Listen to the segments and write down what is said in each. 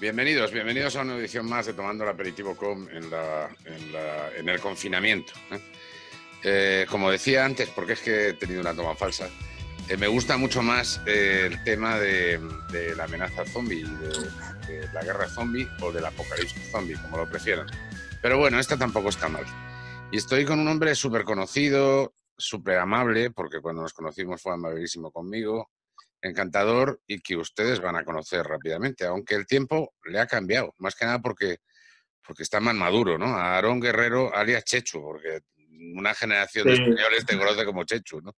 Bienvenidos, bienvenidos a una edición más de Tomando el Aperitivo Com en, el confinamiento. ¿eh? Eh, como decía antes, porque es que he tenido una toma falsa, eh, me gusta mucho más el tema de, de, la amenaza zombie, de, de, la guerra zombie o del apocalipsis zombie, como lo prefieran. Pero bueno, esta tampoco está mal. Y estoy con un hombre súper conocido, súper amable, porque cuando nos conocimos fue amabilísimo conmigo, encantador y que ustedes van a conocer rápidamente, aunque el tiempo le ha cambiado, más que nada porque, porque está más maduro, ¿no? A Aarón Guerrero, alias Chechu, porque una generación de españoles te conoce como Chechu, ¿no?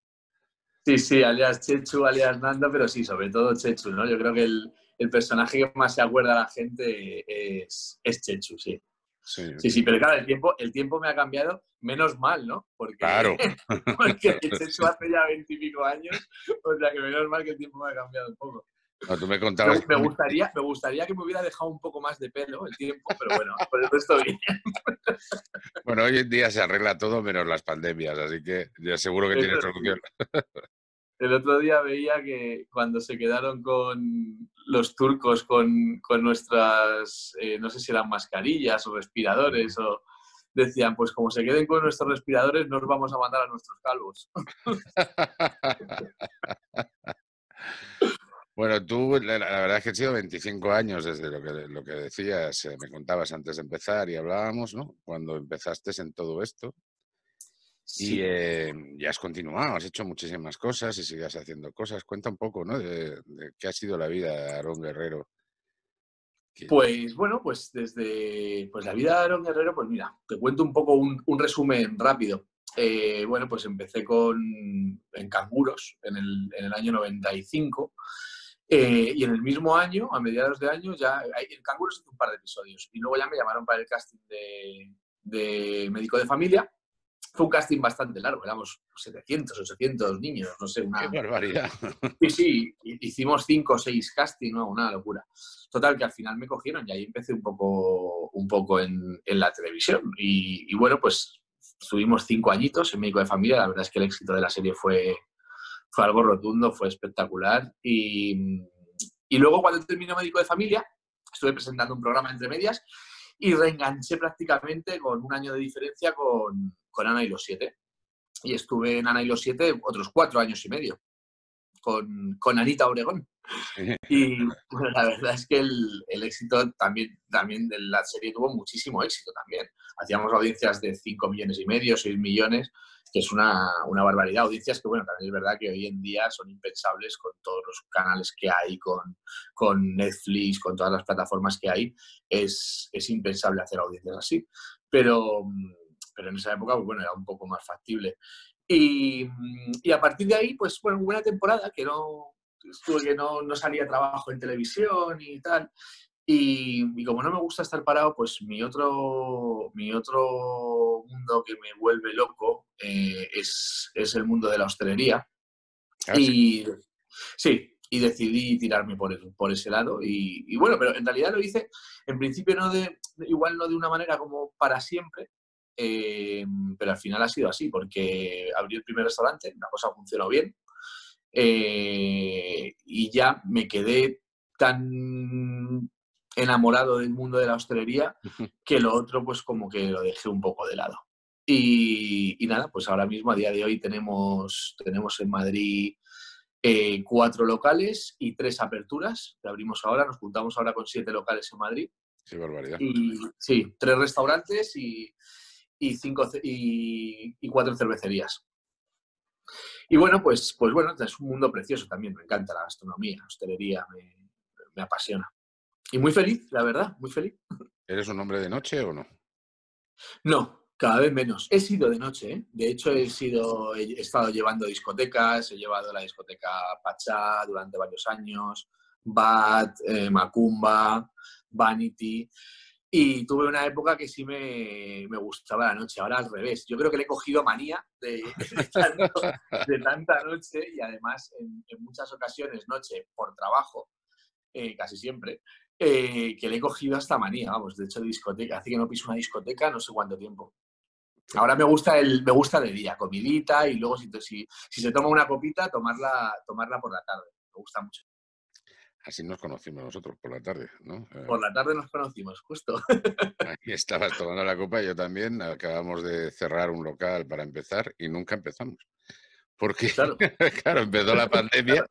Sí, sí, alias Chechu, alias Nando, pero sí, sobre todo Chechu, ¿no? Yo creo que el, el personaje que más se acuerda a la gente es, es Chechu, sí. Sí, sí, sí, pero claro, el tiempo, el tiempo me ha cambiado, menos mal, ¿no? Porque, claro. porque Chechu hace ya veintipico años, o sea que menos mal que el tiempo me ha cambiado un poco. No, tú me contabas. Me, me, gustaría, me gustaría que me hubiera dejado un poco más de pelo el tiempo, pero bueno, por eso estoy bien. Bueno, hoy en día se arregla todo menos las pandemias, así que ya seguro que tienes solución. El otro día veía que cuando se quedaron con los turcos con, con nuestras, eh, no sé si eran mascarillas o respiradores, o decían, pues como se queden con nuestros respiradores, nos vamos a mandar a nuestros calvos. Bueno, tú, la, verdad es que han sido 25 años desde lo que, lo que decías, eh, me contabas antes de empezar y hablábamos, ¿no? Cuando empezaste en todo esto. Sí. Y eh, ya has continuado, has hecho muchísimas cosas y sigues haciendo cosas. Cuenta un poco, ¿no? De, de qué ha sido la vida de Aarón Guerrero. Pues bueno, pues desde pues la vida de Aarón Guerrero, pues mira, te cuento un poco un, un resumen rápido. Eh, bueno, pues empecé con, en Canguros en el, en el año 95 eh, y en el mismo año, a mediados de año, ya en Canguros hice un par de episodios y luego ya me llamaron para el casting de, de médico de familia fue un casting bastante largo, éramos 700, 800 niños, no sé, una... ¡Qué barbaridad! Sí, sí, hicimos 5 o 6 castings, ¿no? Una locura. Total, que al final me cogieron y ahí empecé un poco, un poco en, en la televisión. Y, y, bueno, pues estuvimos 5 añitos en Médico de Familia, la verdad es que el éxito de la serie fue, fue algo rotundo, fue espectacular. Y, y luego cuando terminó Médico de Familia, estuve presentando un programa entre medias y reenganché prácticamente con un año de diferencia con, con Ana y los Siete. Y estuve en Ana y los Siete otros cuatro años y medio, con, con Anita Obregón. Y bueno, la verdad es que el, el, éxito también, también de la serie tuvo muchísimo éxito también. Hacíamos audiencias de 5 millones y medio, 6 millones, que es una, una, barbaridad. Audiencias que, bueno, también es verdad que hoy en día son impensables con todos los canales que hay, con, con Netflix, con todas las plataformas que hay. Es, es impensable hacer audiencias así. Pero, pero en esa época, pues, bueno, era un poco más factible. Y, y, a partir de ahí, pues bueno, una temporada que no, estuve que no, no salía trabajo en televisión y tal. Y, y, como no me gusta estar parado, pues mi otro, mi otro mundo que me vuelve loco eh, es, es, el mundo de la hostelería. Ah, y sí, y decidí tirarme por, por ese lado. Y, y, bueno, pero en realidad lo hice, en principio no de, igual no de una manera como para siempre, eh, pero al final ha sido así, porque abrí el primer restaurante, la cosa funcionó bien, eh, y ya me quedé tan enamorado del mundo de la hostelería que lo otro pues como que lo dejé un poco de lado. Y, y nada, pues ahora mismo a día de hoy tenemos, tenemos en Madrid eh, cuatro locales y tres aperturas que abrimos ahora, nos juntamos ahora con siete locales en Madrid. Sí, barbaridad. Y, sí, tres restaurantes y, y, cinco, y, y cuatro cervecerías. Y bueno, pues, pues bueno, es un mundo precioso también, me encanta la gastronomía, la hostelería, me, me apasiona. Y muy feliz, la verdad, muy feliz. ¿Eres un hombre de noche o no? No, cada vez menos. He sido de noche, ¿eh? de hecho he sido, he estado llevando discotecas, he llevado la discoteca Pachá durante varios años, Bat, eh, Macumba, Vanity. Y tuve una época que sí me, me, gustaba la noche, ahora al revés. Yo creo que le he cogido manía de, de, tanto, de tanta noche y además en, en, muchas ocasiones noche por trabajo, eh, casi siempre, eh, que le he cogido hasta manía, vamos, de hecho discoteca. Hace que no piso una discoteca no sé cuánto tiempo. Ahora me gusta, el, me gusta de día, comidita y luego si, si, si se toma una copita, tomarla, tomarla por la tarde. Me gusta mucho. Así nos conocimos nosotros por la tarde, ¿no? Eh, por la tarde nos conocimos, justo. Aquí estabas tomando la copa y yo también. Acabamos de cerrar un local para empezar y nunca empezamos. Porque, claro, empezó la pandemia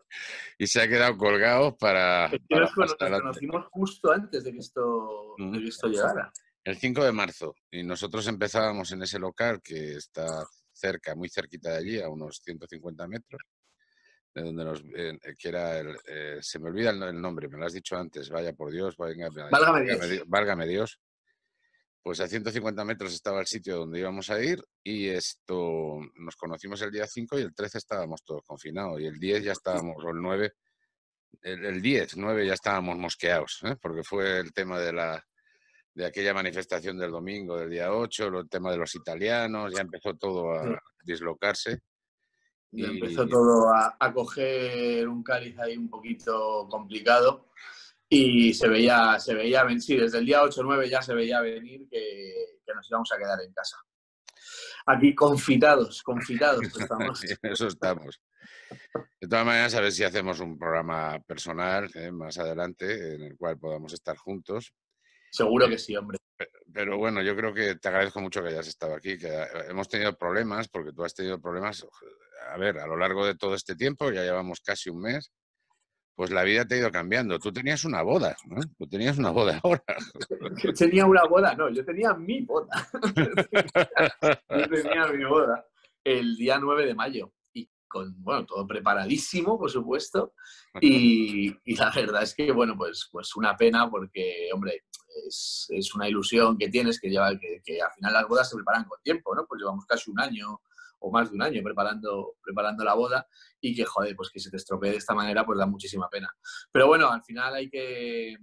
y se ha quedado colgado para. nos, conocimos justo antes de que, esto, de que esto llegara. El 5 de marzo. Y nosotros empezábamos en ese local que está cerca, muy cerquita de allí, a unos 150 metros de donde nos, eh, que era el, eh, se me olvida el, nombre, me lo has dicho antes, vaya por Dios, válgame, Dios. Pues a 150 metros estaba el sitio donde íbamos a ir y esto nos conocimos el día 5 y el 13 estábamos todos confinados y el 10 ya estábamos, o el 9, el, 10, 9 ya estábamos mosqueados, ¿eh? porque fue el tema de la de aquella manifestación del domingo, del día 8, el tema de los italianos, ya empezó todo a dislocarse y empezó todo a, coger un cáliz ahí un poquito complicado y se veía, se veía sí, desde el día 8 o 9 ya se veía venir que, nos íbamos a quedar en casa. Aquí confitados, confitados estamos. Eso estamos. De todas maneras, a ver si hacemos un programa personal eh, más adelante en el cual podamos estar juntos. Seguro que sí, hombre. Pero bueno, yo creo que te agradezco mucho que hayas estado aquí, que eh, hemos tenido problemas, porque tú has tenido problemas a ver, a lo largo de todo este tiempo, ya llevamos casi un mes, pues la vida te ha ido cambiando. Tú tenías una boda, ¿no? Tú tenías una boda ahora. Yo tenía una boda, no, yo tenía mi boda. yo tenía mi boda el día 9 de mayo. Y con, bueno, todo preparadísimo, por supuesto. Y, la verdad es que, bueno, pues, pues una pena porque, hombre, es, una ilusión que tienes que lleva que, que, al final las bodas se preparan con tiempo, ¿no? Pues llevamos casi un año o más de un año preparando, preparando la boda y que, joder, pues que se te estropee de esta manera, pues da muchísima pena. Pero bueno, al final hay que,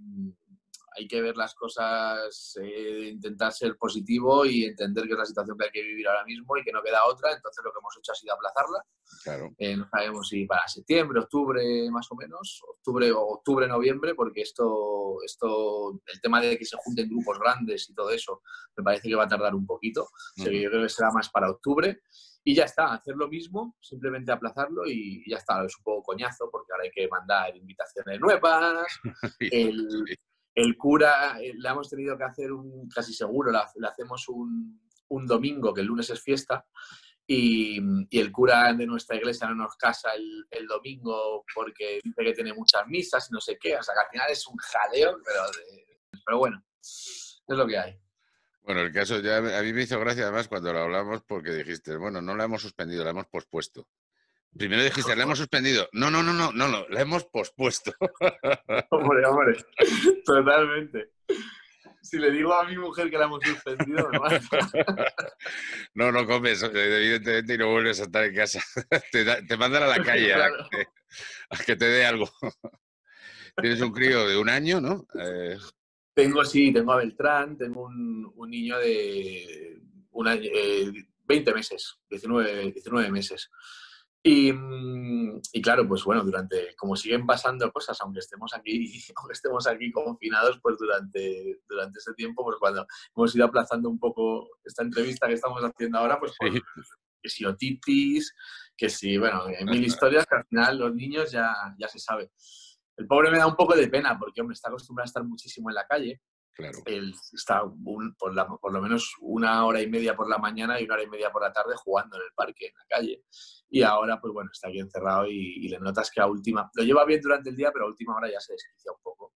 hay que ver las cosas, eh, intentar ser positivo y entender que es la situación que hay que vivir ahora mismo y que no queda otra. Entonces lo que hemos hecho ha sido aplazarla. Claro. Eh, no sabemos si para septiembre, octubre más o menos, octubre o octubre, noviembre, porque esto, esto, el tema de que se junten grupos grandes y todo eso, me parece que va a tardar un poquito. yo creo que será más para octubre. Y ya está, hacer lo mismo, simplemente aplazarlo y ya está. Es un poco coñazo porque ahora hay que mandar invitaciones nuevas. El, cura eh, le hemos tenido que hacer un, casi seguro, le hacemos un, un domingo, que el lunes es fiesta, y, y, el cura de nuestra iglesia no nos casa el, el, domingo porque dice que tiene muchas misas y no sé qué. O sea que al final es un jaleo, pero, pero bueno, es lo que hay. Bueno, el caso ya a mí me hizo gracia además cuando lo hablamos porque dijiste, bueno, no la hemos suspendido, la hemos pospuesto. Primero dijiste, la hemos suspendido. No, no, no, no, no, no, la hemos pospuesto. Hombre, hombre, totalmente. Si le digo a mi mujer que la hemos suspendido, no, no comes, evidentemente, y no vuelves a estar en casa. Te, mandan a la calle a, que, te dé algo. Tienes un crío de un año, ¿no? Eh, tengo, sí, tengo a Beltrán, tengo un, niño de una, 20 eh, meses, 19, 19 meses. Y, mm, y, claro, pues bueno, durante, como siguen pasando cosas, aunque estemos aquí, aunque estemos aquí confinados, pues durante, durante ese tiempo, pues cuando hemos ido aplazando un poco esta entrevista que estamos haciendo ahora, pues, que si otitis, que si, bueno, mil historias que al final los niños ya, ya se sabe. El pobre me da un poco de pena porque, hombre, está acostumbrado a estar muchísimo en la calle. Claro. Él está por, lo menos una hora y media por la mañana y una hora y media por la tarde jugando en el parque, en la calle. Y ahora, pues bueno, está aquí encerrado y, le notas que a última... Lo lleva bien durante el día, pero a última hora ya se desquicia un poco.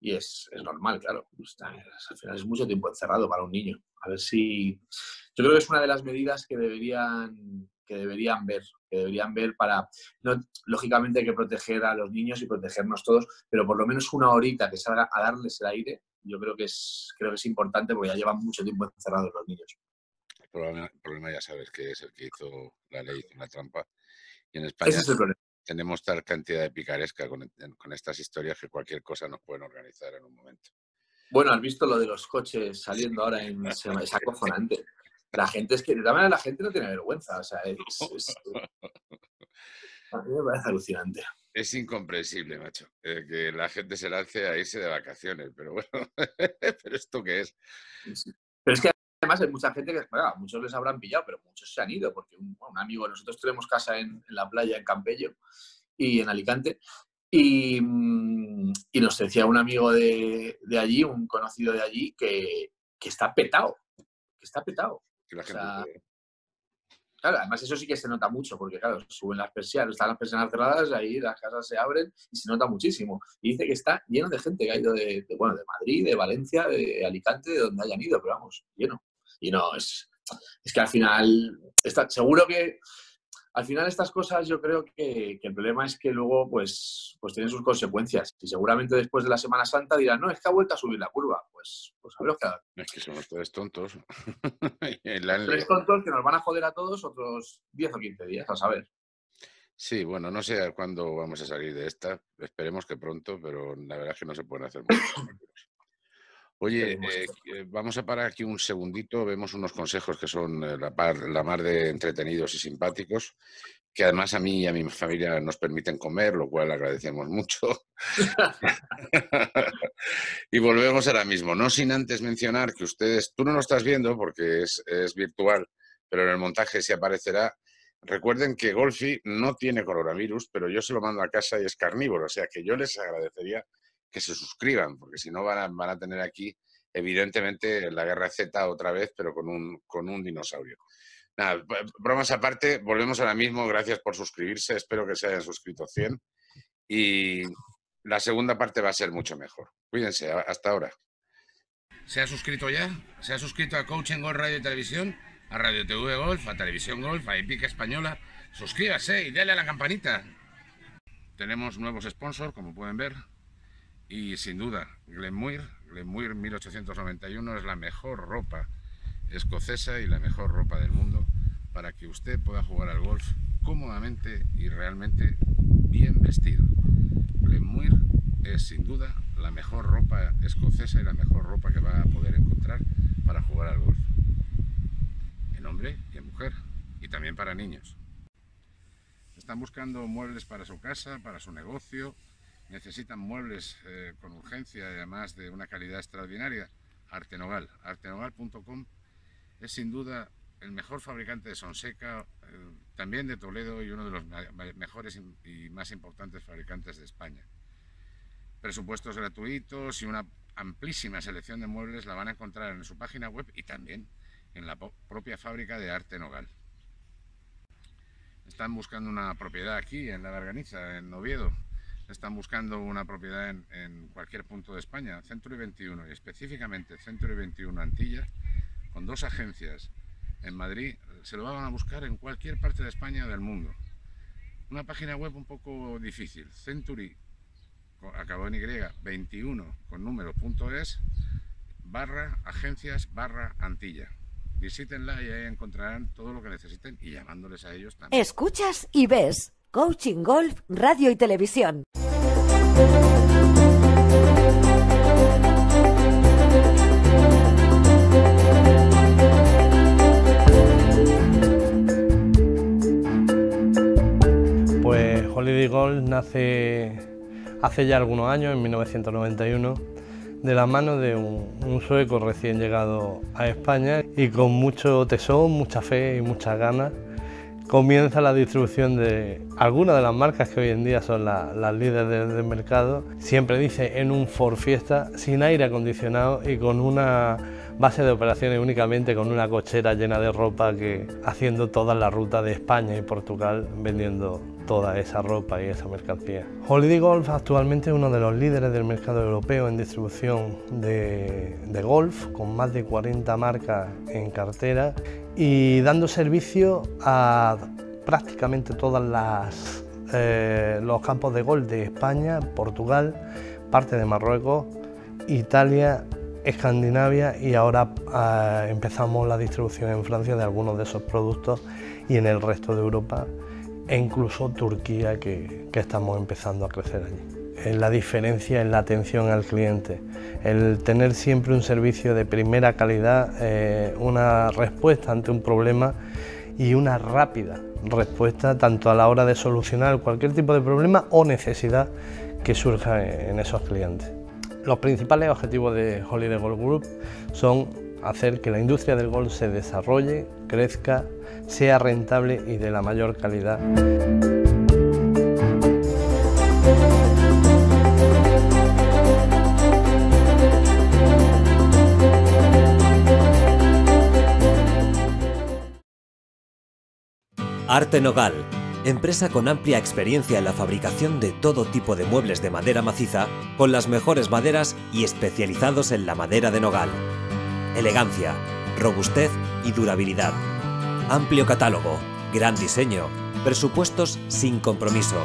Y es, normal, claro. al final es mucho tiempo encerrado para un niño. A ver si... Yo creo que es una de las medidas que deberían que deberían ver, que deberían ver para, no, lógicamente hay que proteger a los niños y protegernos todos, pero por lo menos una horita que salga a darles el aire, yo creo que es, creo que es importante porque ya llevan mucho tiempo encerrados los niños. El problema, ya sabes que es el que hizo la ley, la trampa. Y en España tenemos tal cantidad de picaresca con, con estas historias que cualquier cosa nos pueden organizar en un momento. Bueno, has visto lo de los coches saliendo ahora en... Es acojonante. La gente es que, de la gente no tiene vergüenza. O sea, es, a mí me parece alucinante. Es incomprensible, macho, eh, que la gente se lance a irse de vacaciones, pero bueno, ¿pero esto qué es? Pero es que además hay mucha gente que, bueno, muchos les habrán pillado, pero muchos se han ido, porque un, amigo, nosotros tenemos casa en, la playa, en Campello y en Alicante, y, mm, y nos decía un amigo de, allí, un conocido de allí, que, está petado, que está petado. Claro, además eso sí que se nota mucho, porque claro, suben las persianas, están las persianas cerradas, ahí las casas se abren y se nota muchísimo. Y dice que está lleno de gente que ha ido de, bueno, de Madrid, de Valencia, de Alicante, de donde hayan ido, pero vamos, lleno. Y no, es, es que al final, está, seguro que al final estas cosas yo creo que, el problema es que luego pues, pues tienen sus consecuencias. Y seguramente después de la Semana Santa dirán, no, es que ha vuelto a subir la curva. Pues, pues a ver que... Es que somos tres tontos. tres tontos que nos van a joder a todos otros 10 o 15 días, a saber. Sí, bueno, no sé cuándo vamos a salir de esta. Esperemos que pronto, pero la verdad es que no se pueden hacer mucho. Oye, eh, vamos a parar aquí un segundito, vemos unos consejos que son eh, la, par, la mar de entretenidos y simpáticos, que además a mí y a mi familia nos permiten comer, lo cual agradecemos mucho. y volvemos ahora mismo, no sin antes mencionar que ustedes, tú no lo estás viendo porque es, es virtual, pero en el montaje sí aparecerá. Recuerden que Golfi no tiene coronavirus, pero yo se lo mando a casa y es carnívoro, o sea que yo les agradecería que se suscriban, porque si no van a, van a tener aquí, evidentemente, la guerra Z otra vez, pero con un, con un dinosaurio. Nada, bromas aparte, volvemos ahora mismo. Gracias por suscribirse. Espero que se hayan suscrito 100. Y la segunda parte va a ser mucho mejor. Cuídense, hasta ahora. ¿Se ha suscrito ya? ¿Se ha suscrito a Coaching Golf Radio y Televisión? A Radio TV Golf, a Televisión Golf, a Epic Española. Suscríbase y dale a la campanita. Tenemos nuevos sponsors, como pueden ver. Y sin duda, Glenmuir, Glenmuir 1891 es la mejor ropa escocesa y la mejor ropa del mundo para que usted pueda jugar al golf cómodamente y realmente bien vestido. Glenmuir es sin duda la mejor ropa escocesa y la mejor ropa que va a poder encontrar para jugar al golf. En hombre y en mujer. Y también para niños. Están buscando muebles para su casa, para su negocio, necesitan muebles eh, con urgencia y además de una calidad extraordinaria, Artenogal. Artenogal.com es sin duda el mejor fabricante de Sonseca, eh, también de Toledo y uno de los mejores y más importantes fabricantes de España. Presupuestos gratuitos y una amplísima selección de muebles la van a encontrar en su página web y también en la propia fábrica de Arte Nogal. Están buscando una propiedad aquí en la Garganiza, en Oviedo, están buscando una propiedad en, cualquier punto de España, Centro y 21, y específicamente Centro y 21 Antilla, con dos agencias en Madrid, se lo van a buscar en cualquier parte de España del mundo. Una página web un poco difícil, Century, acabó en Y, 21 con número punto es, barra agencias barra Antilla. Visítenla y ahí encontrarán todo lo que necesiten y llamándoles a ellos también. Escuchas y ves Coaching Golf, Radio y Televisión. Pues Holiday Golf nace hace ya algunos años, en 1991, de la mano de un, sueco recién llegado a España y con mucho tesón, mucha fe y muchas ganas comienza la distribución de algunas de las marcas que hoy en día son las líderes del, mercado. Siempre dice en un Ford Fiesta, sin aire acondicionado y con una base de operaciones únicamente con una cochera llena de ropa que haciendo toda la ruta de España y Portugal vendiendo toda esa ropa y esa mercancía. Holiday Golf actualmente es uno de los líderes del mercado europeo en distribución de, de golf, con más de 40 marcas en cartera y dando servicio a prácticamente todos eh, los campos de gol de España, Portugal, parte de Marruecos, Italia, Escandinavia y ahora eh, empezamos la distribución en Francia de algunos de esos productos y en el resto de Europa e incluso Turquía que estamos empezando a crecer allí la diferencia en la atención al cliente, el tener siempre un servicio de primera calidad, eh, una respuesta ante un problema y una rápida respuesta tanto a la hora de solucionar cualquier tipo de problema o necesidad que surja en esos clientes. Los principales objetivos de Holiday Golf Group son hacer que la industria del golf se desarrolle, crezca, sea rentable y de la mayor calidad. Arte Nogal, empresa con amplia experiencia en la fabricación de todo tipo de muebles de madera maciza, con las mejores maderas y especializados en la madera de nogal. Elegancia, robustez y durabilidad. Amplio catálogo, gran diseño, presupuestos sin compromiso.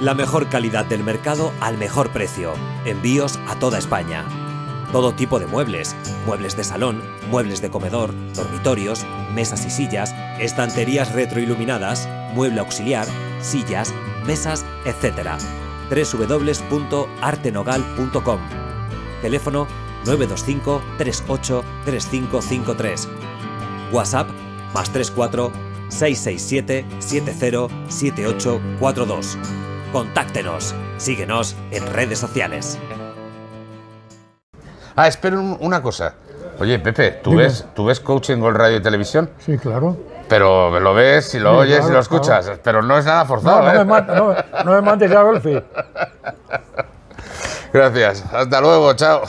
La mejor calidad del mercado al mejor precio. Envíos a toda España. Todo tipo de muebles, muebles de salón, muebles de comedor, dormitorios, mesas y sillas, estanterías retroiluminadas, mueble auxiliar, sillas, mesas, etc. www.artenogal.com Teléfono 925 38 3553 WhatsApp más 34 667 707842 Contáctenos. Síguenos en redes sociales. Ah, espera un- una cosa. Oye, Pepe, ¿tú ves, ¿tú ves Coaching Gold Radio y Televisión? Sí, claro. Pero lo ves y lo Sí, oyes y claro, lo escuchas, pero no es nada No, forzado, no, ¿eh? me mata, no, no me mandes ya, Golfi. Gracias. Hasta luego, chao.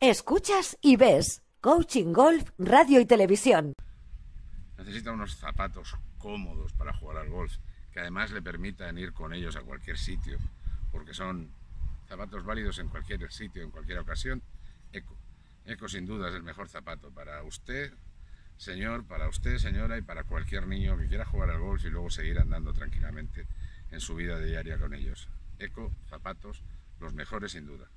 Escuchas y ves Coaching Golf Radio y Televisión. Necesita unos zapatos cómodos para jugar al golf, que además le permitan ir con ellos a cualquier sitio, porque son zapatos válidos en cualquier sitio, en cualquier ocasión. Eco. Eco sin duda es el mejor zapato para usted, señor, para usted, señora, y para cualquier niño que quiera jugar al golf y luego seguir andando tranquilamente en su vida diaria con ellos. Eco, zapatos, los mejores sin duda.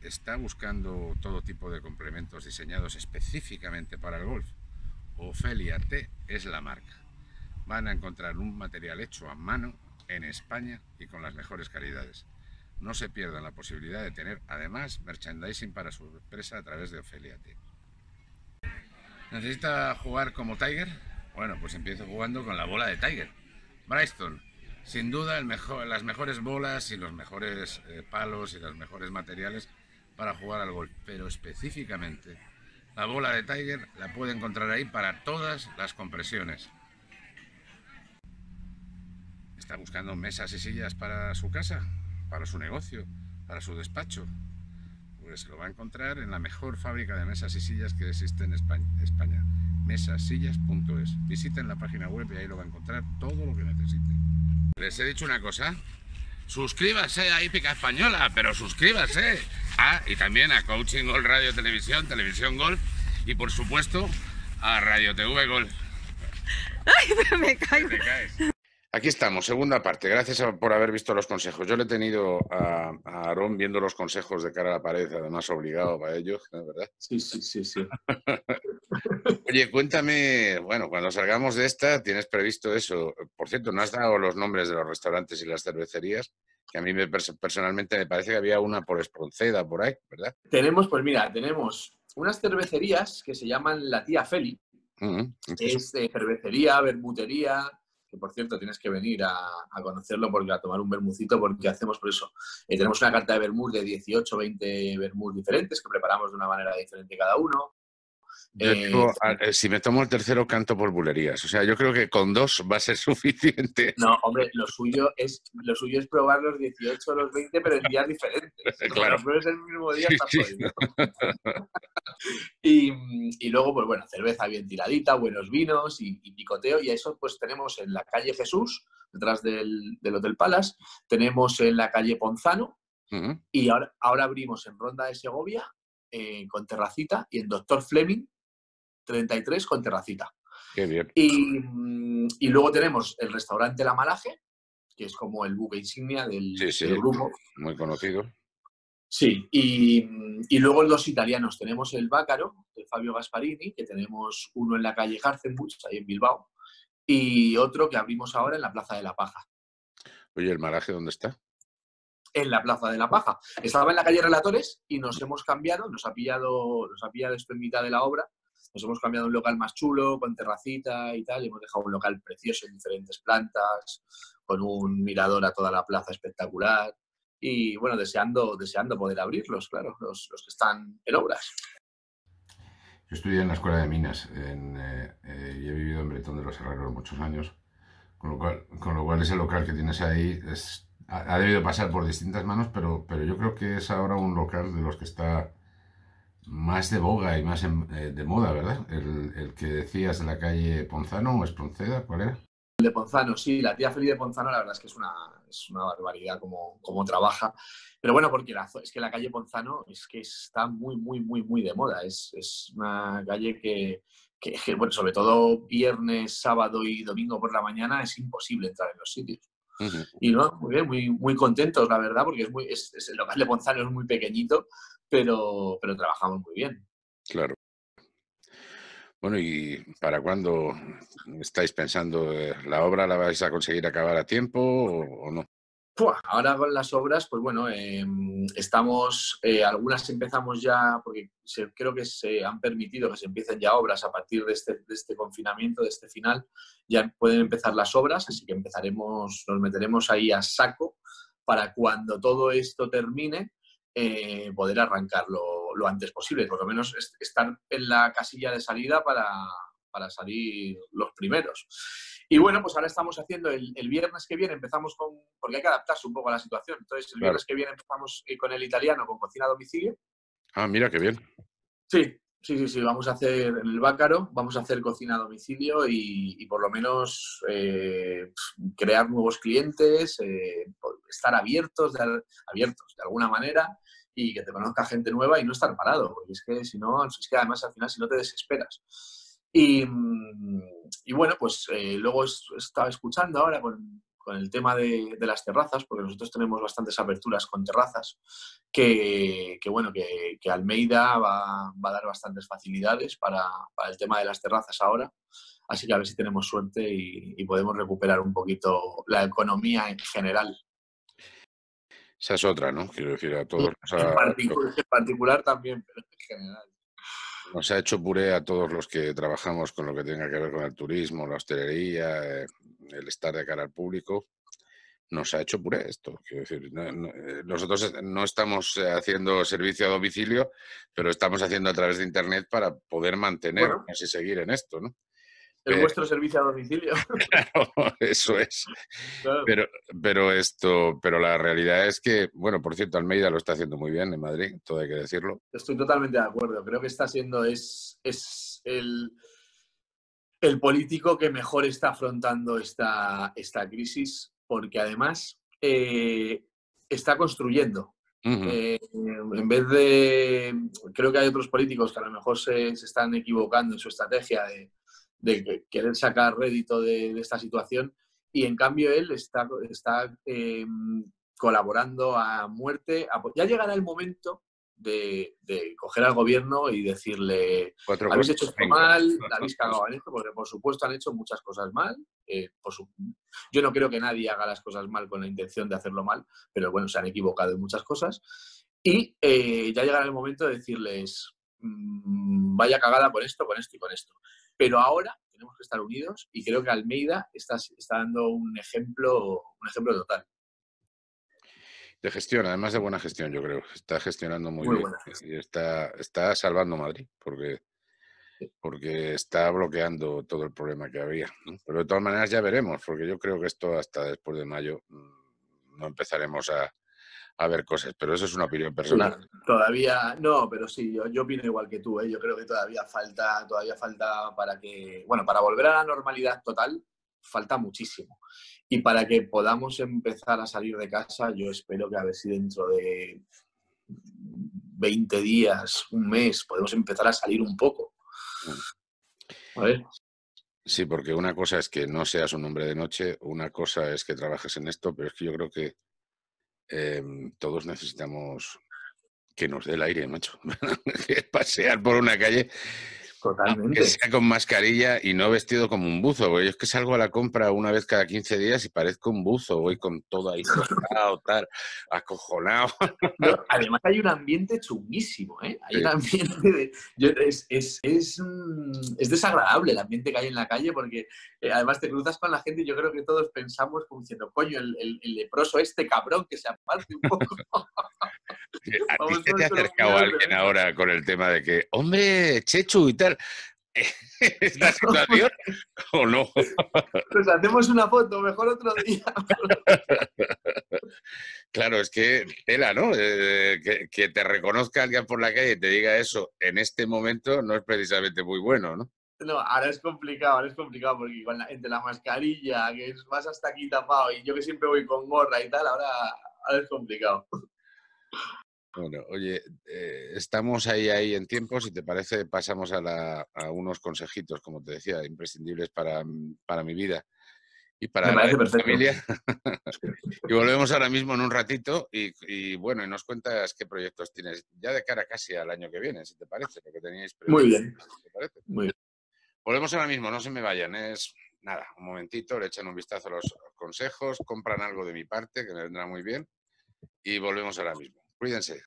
¿Está buscando todo tipo de complementos diseñados específicamente para el golf? Ofelia T es la marca. Van a encontrar un material hecho a mano en España y con las mejores calidades. No se pierdan la posibilidad de tener además merchandising para su empresa a través de Ofelia T. ¿Necesita jugar como Tiger? Bueno, pues empiezo jugando con la bola de Tiger. Bryston, sin duda el mejor, las mejores bolas y los mejores eh, palos y los mejores materiales para jugar al golf, pero específicamente la bola de Tiger la puede encontrar ahí para todas las compresiones. ¿Está buscando mesas y sillas para su casa, para su negocio, para su despacho? Pues lo va a encontrar en la mejor fábrica de mesas y sillas que existe en España, mesasillas.es. Visiten la página web y ahí lo va a encontrar todo lo que necesite. Les he dicho una cosa. Suscríbase a Hípica Española, pero suscríbase. Ah, y también a Coaching Golf Radio Televisión, Televisión Golf y por supuesto a Radio TV Golf. Ay, me caigo. Te caes. Aquí estamos, segunda parte. Gracias por haber visto los consejos. Yo le he tenido a, a Aarón viendo los consejos de cara a la pared, además obligado para ello, ¿no? ¿verdad? Sí, sí, sí, sí. Oye, cuéntame, bueno, cuando salgamos de esta, ¿tienes previsto eso? Por cierto, no has dado los nombres de los restaurantes y las cervecerías, que a mí me, pers- personalmente me parece que había una por Espronceda, por ahí, ¿verdad? Tenemos, pues mira, tenemos unas cervecerías que se llaman La Tía Feli. Ujú. Es de cervecería, bermutería, que por cierto tienes que venir a, conocerlo porque a tomar un bermucito porque hacemos por eso. Eh, tenemos una carta de vermut de 18, 20 vermut diferentes que preparamos de una manera diferente cada uno. Eh, digo, a- eh, si me tomo el tercero, canto por bulerías. O sea, yo creo que con dos va a ser suficiente. No, hombre, lo suyo es lo suyo es probar los 18 o los 20, pero en días diferentes. Claro. los pruebes el mismo día, Sí, sí. y, y luego, pues bueno, cerveza bien tiradita, buenos vinos y, y picoteo. Y eso pues tenemos en la calle Jesús, detrás del, del Hotel Palace. Tenemos en la calle Ponzano. Y ahora, ahora abrimos en Ronda de Segovia eh, con terracita y en Doctor Fleming 33 con terracita. Qué bien. Y, mm, y luego tenemos el restaurante La Malaje, que es como el buque insignia del, Sí, sí. del grupo. Muy conocido. Sí, y, y luego los italianos. Tenemos el Bácaro, de Fabio Gasparini, que tenemos uno en la calle Harzenbusch, ahí en Bilbao, y otro que abrimos ahora en la Plaza de la Paja. Oye, ¿el maraje dónde está? En la Plaza de la Paja. Estaba en la calle Relatores y nos hemos cambiado, nos ha pillado, nos ha pillado esto en mitad de la obra. Nos hemos cambiado a un local más chulo, con terracita y tal. y hemos dejado un local precioso en diferentes plantas, con un mirador a toda la plaza espectacular. Y bueno, deseando, deseando poder abrirlos, claro, los, los que están en obras. Yo estudié en la Escuela de Minas eh, eh, y he vivido en Bretón de los Herreros muchos años, con lo cual, con lo cual ese local que tienes ahí ha, ha debido pasar por distintas manos, pero, pero yo creo que es ahora un local de los que está más de boga y más en- eh, de moda, ¿verdad? El, el que decías de la calle Ponzano o Espronceda, ¿cuál era? de Ponzano, sí, la tía Feliz de Ponzano, la verdad es que es una, es una barbaridad como, como trabaja. Pero bueno, porque la es que la calle Ponzano es que está muy, muy, muy, muy de moda. Es, es una calle que, que, que, bueno, sobre todo viernes, sábado y domingo por la mañana es imposible entrar en los sitios. Y no, muy bien, muy, muy contentos, la verdad, porque es muy, es, es- el local de Ponzano es muy pequeñito, pero, pero trabajamos muy bien. Claro. Bueno, ¿y para cuándo estáis pensando? eh, ¿La obra la vais a conseguir acabar a tiempo o, o no? Ahora con las obras, pues bueno, eh, estamos, algunas empezamos ya, porque se- creo que se han permitido que se empiecen ya obras a partir de este, de este confinamiento, de este final, ya pueden empezar las obras, así que empezaremos, nos meteremos ahí a saco para cuando todo esto termine, eh, poder arrancarlo lo antes posible, por lo menos est- estar en la casilla de salida para, para salir los primeros. Y bueno, pues ahora estamos haciendo el, el viernes que viene, empezamos con, porque hay que adaptarse un poco a la situación, entonces el Claro. viernes que viene empezamos eh, con el italiano, con cocina a domicilio. Ah, mira qué bien. Sí, sí, sí, sí, vamos a hacer el Bácaro, vamos a hacer cocina a domicilio y, y por lo menos eh, crear nuevos clientes, eh, po- estar abiertos de, abiertos de alguna manera y que te conozca gente nueva y no estar parado, porque es que si no, es que además al final si no te desesperas. Y, mm, y bueno, pues eh, luego es- estaba escuchando ahora con, con el tema de, de las terrazas, porque nosotros tenemos bastantes aperturas con terrazas, que, que bueno, que, que Almeida va, va a dar bastantes facilidades para, para el tema de las terrazas ahora. Así que a ver si tenemos suerte y, y podemos recuperar un poquito la economía en general. Esa es otra, ¿no? Quiero decir, a todos En particular, en particular también, pero en general. Nos ha hecho puré a todos los que trabajamos con lo que tenga que ver con el turismo, la hostelería, eh, el estar de cara al público. Nos ha hecho puré esto. Quiero decir, no- no- eh, nosotros no estamos eh, haciendo servicio a domicilio, pero estamos haciendo a través de Internet para poder mantenernos y seguir en esto, ¿no? Eh. vuestro servicio a domicilio. Claro, eso es. Claro. Pero, pero esto, pero la realidad es que, bueno, por cierto, Almeida lo está haciendo muy bien en Madrid, todo hay que decirlo. Estoy totalmente de acuerdo. Creo que está siendo, es, es el, el político que mejor está afrontando esta, esta crisis, porque además eh, está construyendo. Eh, en vez de, creo que hay otros políticos que a lo mejor se, se están equivocando en su estrategia de, de que- querer sacar rédito de, de esta situación y en cambio él está, está eh, colaborando a muerte. a- ya llegará el momento de, de coger al gobierno y decirle, Cuatro habéis hecho esto mal, la habéis cagado en esto, porque por supuesto han hecho muchas cosas mal. eh, por su- Yo no creo que nadie haga las cosas mal con la intención de hacerlo mal, pero bueno, se han equivocado en muchas cosas. Y eh, ya llegará el momento de decirles, mm, vaya cagada con esto, con esto y con esto. Pero ahora tenemos que estar unidos y creo que Almeida está, está dando un ejemplo, un ejemplo total. De gestión, además de buena gestión, yo creo. Está gestionando muy, Muy bien buena y está, está salvando Madrid porque, porque está bloqueando todo el problema que había. ¿no? Pero de todas maneras ya veremos, porque yo creo que esto hasta después de mayo mm, no empezaremos a, a ver cosas, pero eso es una opinión personal. Todavía, no, pero sí, yo, yo opino igual que tú, ¿eh? yo creo que todavía falta, todavía falta para que, bueno, para volver a la normalidad total, falta muchísimo. Y para que podamos empezar a salir de casa, yo espero que a ver si dentro de 20 días, un mes, podemos empezar a salir un poco. A ver. Sí, porque una cosa es que no seas un hombre de noche, una cosa es que trabajes en esto, pero es que yo creo que eh, todos necesitamos que nos dé el aire, macho. Pasear por una calle Totalmente. que sea con mascarilla y no vestido como un buzo. porque yo es que salgo a la compra una vez cada 15 días y parezco un buzo. Voy con todo ahí sentado, tal, acojonado. Además hay un ambiente chunguísimo, ¿eh? Hay Sí. un ambiente de... yo- es, es, es, mm, es desagradable el ambiente que hay en la calle porque eh, además te cruzas con la gente y yo creo que todos pensamos como diciendo, coño, el, el- el leproso este cabrón que se aparte un poco. ¿A ti te ha acercado alguien ¿no? ahora con el tema de que, hombre, Chechu y tal? ¿Esta situación o no? Pues hacemos una foto, mejor otro día. Claro, es que tela, ¿no? Eh, que, que te reconozca alguien por la calle y te diga eso en este momento no es precisamente muy bueno, ¿no? No, ahora es complicado, ahora es complicado porque con la- entre la mascarilla, que es- vas hasta aquí tapado y yo que siempre voy con gorra y tal, ahora, ahora es complicado. Bueno, oye, eh, estamos ahí, ahí en tiempo. Si te parece, pasamos a, la- a unos consejitos, como te decía, imprescindibles para, mm, para mi vida y para la perfecto. familia. y volvemos ahora mismo en un ratito y, y, bueno, y nos cuentas qué proyectos tienes ya de cara casi al año que viene, si te parece, lo que teníais Muy bien. si te parece. Muy bien. Volvemos ahora mismo, no se me vayan. Es nada, un momentito, le echan un vistazo a los consejos, compran algo de mi parte, que me vendrá muy bien, y volvemos ahora mismo. Cuídense.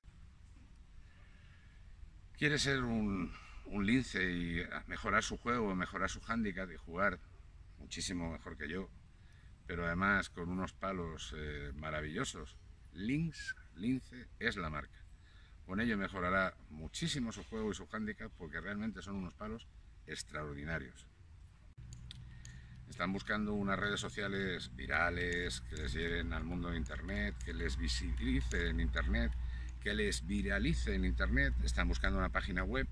¿Quiere ser un, un lince y mejorar su juego, mejorar su handicap y jugar muchísimo mejor que yo, pero además con unos palos eh, maravillosos? Lince es la marca. Con ello mejorará muchísimo su juego y su handicap porque realmente son unos palos extraordinarios. Están buscando unas redes sociales virales que les lleven al mundo de Internet, que les visibilice en Internet, que les viralice en Internet. Están buscando una página web.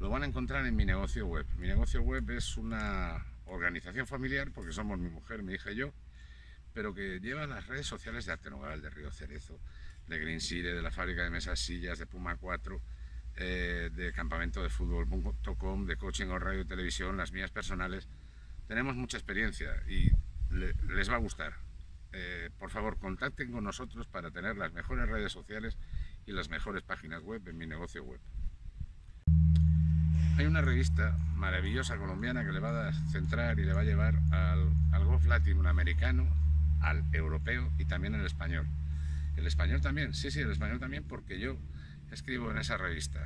Lo van a encontrar en mi negocio web. Mi negocio web es una organización familiar, porque somos mi mujer, mi hija y yo, pero que lleva las redes sociales de Artenogal, de Río Cerezo, de Green Sire, de la fábrica de mesas sillas, de Puma 4, eh, de campamento de fútbol.com, de coaching o radio televisión, las mías personales. Tenemos mucha experiencia y le- les va a gustar. Eh, por favor, contacten con nosotros para tener las mejores redes sociales y las mejores páginas web en mi negocio web. Hay una revista maravillosa colombiana que le va a centrar y le va a llevar al, al golf latinoamericano, al europeo y también al español. El español también, sí, sí, el español también, porque yo escribo en esa revista.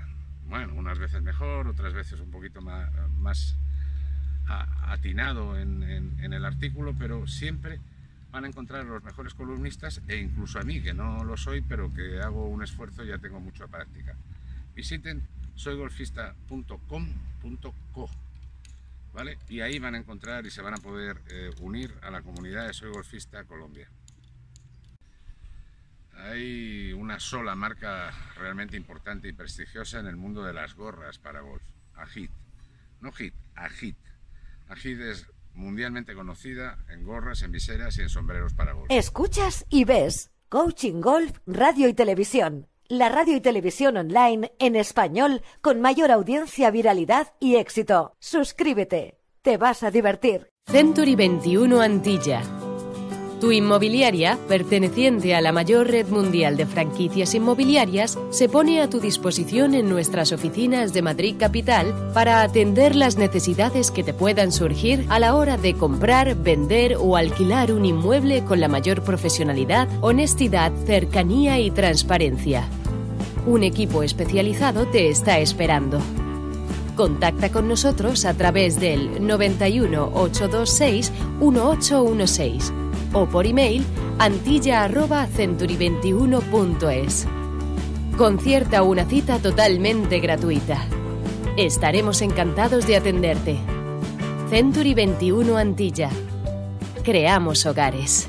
Bueno, unas veces mejor, otras veces un poquito más, más atinado en- en el artículo, pero siempre van a encontrar los mejores columnistas e incluso a mí, que no lo soy, pero que hago un esfuerzo y ya tengo mucha práctica. Visiten soygolfista.com.co, ¿vale? Y ahí van a encontrar y se van a poder eh, unir a la comunidad de Soy Golfista Colombia. Hay una sola marca realmente importante y prestigiosa en el mundo de las gorras para golf, Agit. No Hit, Agit. Agit es mundialmente conocida en gorras, en viseras y en sombreros para golf. Escuchas y ves Coaching Golf Radio y Televisión. La radio y televisión online en español con mayor audiencia, viralidad y éxito. Suscríbete. Te vas a divertir. Century 21 Antilla. Tu inmobiliaria, perteneciente a la mayor red mundial de franquicias inmobiliarias, se pone a tu disposición en nuestras oficinas de Madrid Capital para atender las necesidades que te puedan surgir a la hora de comprar, vender o alquilar un inmueble con la mayor profesionalidad, honestidad, cercanía y transparencia. Un equipo especializado te está esperando. Contacta con nosotros a través del 91 826 1816 o por email antilla@century21.es. Concierta una cita totalmente gratuita. Estaremos encantados de atenderte. Century 21 Antilla. Creamos hogares.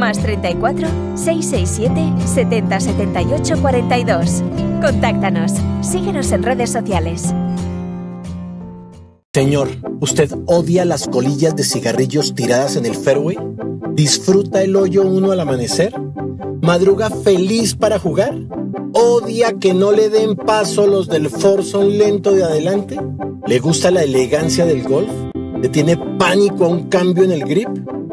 más 34 667 70 78 42. Contáctanos. Síguenos en redes sociales. Señor, ¿usted odia las colillas de cigarrillos tiradas en el fairway? ¿Disfruta el hoyo uno al amanecer? ¿Madruga feliz para jugar? ¿Odia que no le den paso los del Forson lento de adelante? ¿Le gusta la elegancia del golf? ¿Le tiene pánico a un cambio en el grip?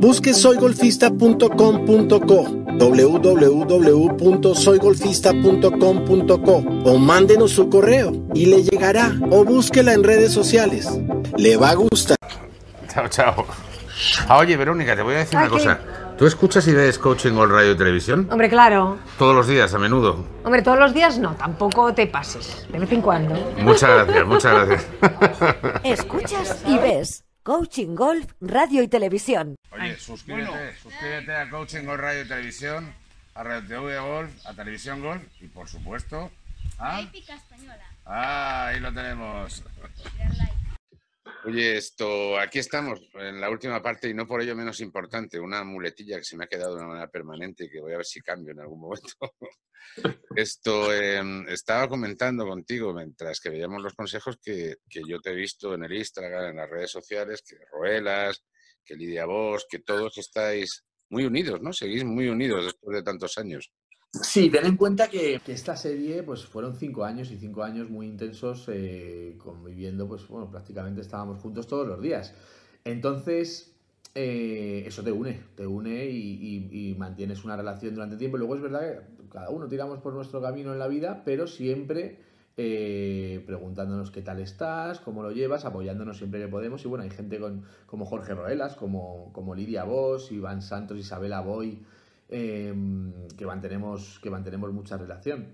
Busque soygolfista.com.co www.soygolfista.com.co o mándenos su correo y le llegará o búsquela en redes sociales. Le va a gustar. Chao, chao. Ah, oye, Verónica, te voy a decir una cosa. ¿Tú escuchas y ves Coaching All Radio y Televisión? Hombre, claro. Todos los días, a menudo. Hombre, todos los días no, tampoco te pases. De vez en cuando. Muchas gracias, muchas gracias. Escuchas y ves Coaching Golf Radio y Televisión. Oye, suscríbete, suscríbete a Coaching Golf Radio y Televisión, a Radio TV Golf, a Televisión Golf y por supuesto a... Épica española. Ah, ahí lo tenemos. Oye, esto, aquí estamos en la última parte y no por ello menos importante, una muletilla que se me ha quedado de una manera permanente y que voy a ver si cambio en algún momento. Esto, em, estaba comentando contigo mientras que veíamos los consejos que, que yo te he visto en el Instagram, en las redes sociales, que Roelas, que Lidia Vos, que todos estáis muy unidos, ¿no? Seguís muy unidos después de tantos años. Sí, ten en cuenta que, esta serie pues fueron cinco años y cinco años muy intensos eh, conviviendo, pues bueno, prácticamente estábamos juntos todos los días. Entonces, eh, eso te une, te une y mantienes una relación durante tiempo. Luego es verdad que cada uno tiramos por nuestro camino en la vida, pero siempre eh, preguntándonos qué tal estás, cómo lo llevas, apoyándonos siempre que podemos. Y bueno, hay gente con, como Jorge Roelas, como, como Lidia Vos, Iván Santos, Isabela Boy, eh, que, mantenemos, que mantenemos mucha relación.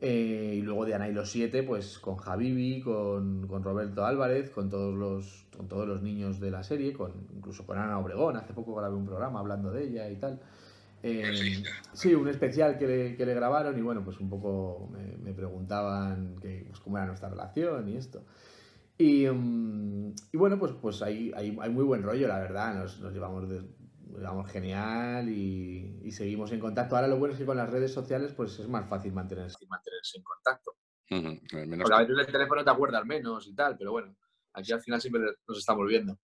Eh, y luego de Ana y los siete, pues con Javibi, con, con Roberto Álvarez, con todos los con todos los niños de la serie, con incluso con Ana Obregón. Hace poco grabé un programa hablando de ella y tal. Eh, sí, un especial que le, que le grabaron y bueno, pues un poco me, me preguntaban que, pues, cómo era nuestra relación y esto. Y, mm, y bueno, pues, pues hay, hay, hay muy buen rollo, la verdad. Nos, nos llevamos, de- llevamos genial y, y seguimos en contacto. Ahora lo bueno es que con las redes sociales pues es más fácil mantenerse, mantenerse en contacto. Ujú, al menos- Porque a veces el teléfono te acuerdas menos y tal, pero bueno, aquí al final siempre nos estamos viendo.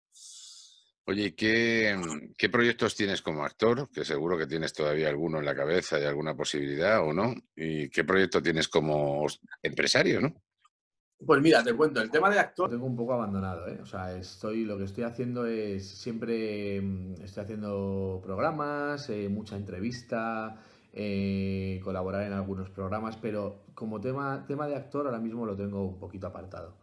Oye, ¿y qué, qué proyectos tienes como actor? Que seguro que tienes todavía alguno en la cabeza y alguna posibilidad o no. ¿Y qué proyecto tienes como empresario, no? Pues mira, te cuento, el tema de actor lo tengo un poco abandonado, ¿eh? O sea, estoy, lo que estoy haciendo es siempre mm, estoy haciendo programas, eh, mucha entrevista, eh, colaborar en algunos programas, pero como tema, tema de actor ahora mismo lo tengo un poquito apartado.